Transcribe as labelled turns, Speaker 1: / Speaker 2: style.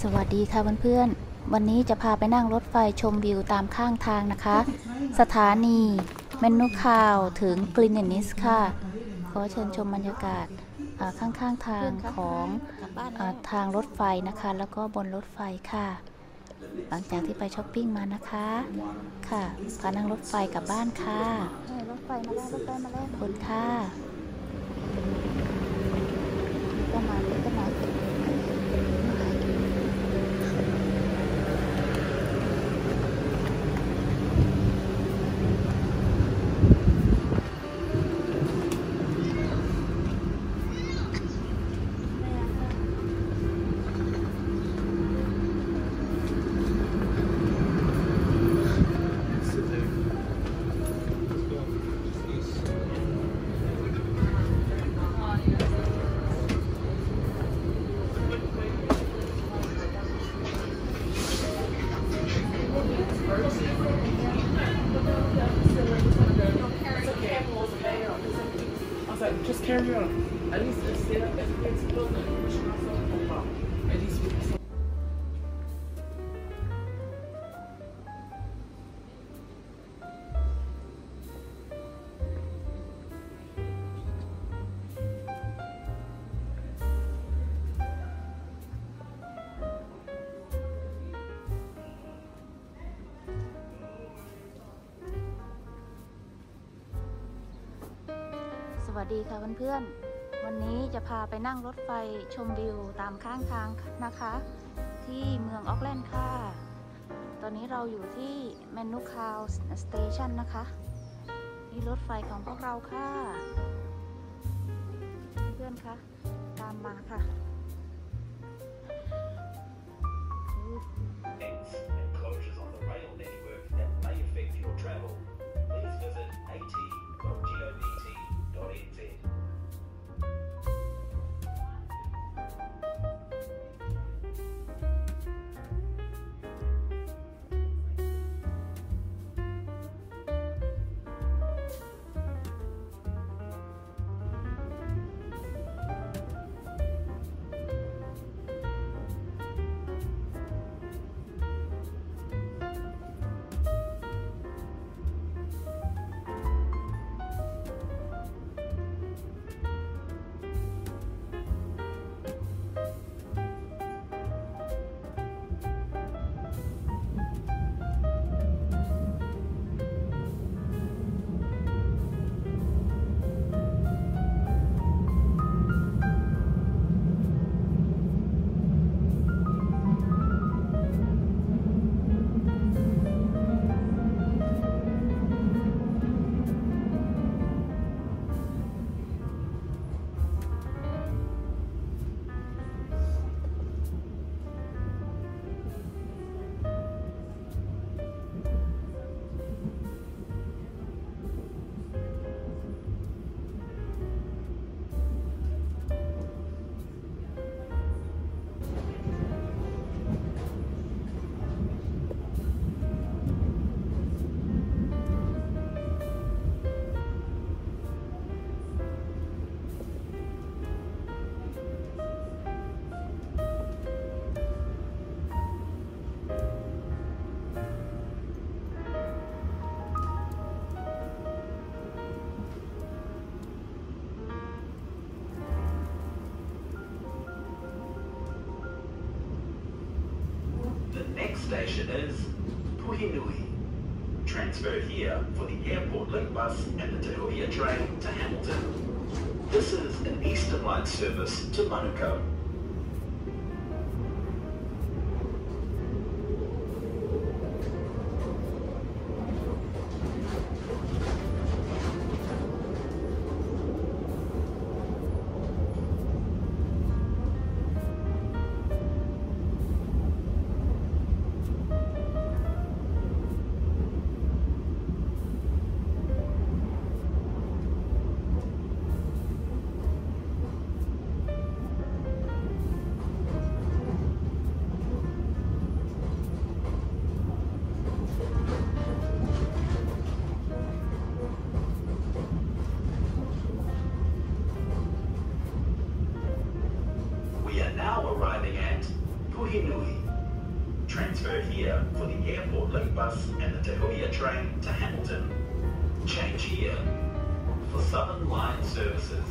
Speaker 1: สวัสดีค่ะเพื่อนๆ วันนี้จะพาไปนั่งรถไฟชมวิวตามข้างทางนะคะ สถานีเมนูคาวถึงกลินเนนิสค่ะ ขอเชิญชมบรรยากาศข้างๆทางของอาทางรถไฟนะคะ แล้วก็บนรถไฟค่ะ หลังจากที่ไปช้อปปิ้งมานะคะ ค่ะพานั่งรถไฟกลับบ้านค่ะ
Speaker 2: รถไฟมาแล้วรถไฟมาแล้ว
Speaker 1: คุณค่ะ
Speaker 2: ก็มาก็มา
Speaker 1: วัสดีค่ะเพื่อนๆ วันนี้จะพาไปนั่งรถไฟชมวิวตามข้างทางนะคะ ที่เมืองออกแลนด์ค่ะ ตอนนี้เราอยู่ที่แมนูคาวสเตชันนะคะ นี่รถไฟของพวกเราค่ะ เพื่อนๆคะตามมาค่ะ
Speaker 3: Events and closures on the rail network that may affect your travel, please visit at.gov.t oriented station is Puhinui. Transfer here for the Airport Link bus and the Te train to Hamilton. This is an Eastern Line service to Manukau. Transfer here for the Airport Link bus and the Te train to Hamilton. Change here for Southern Line services.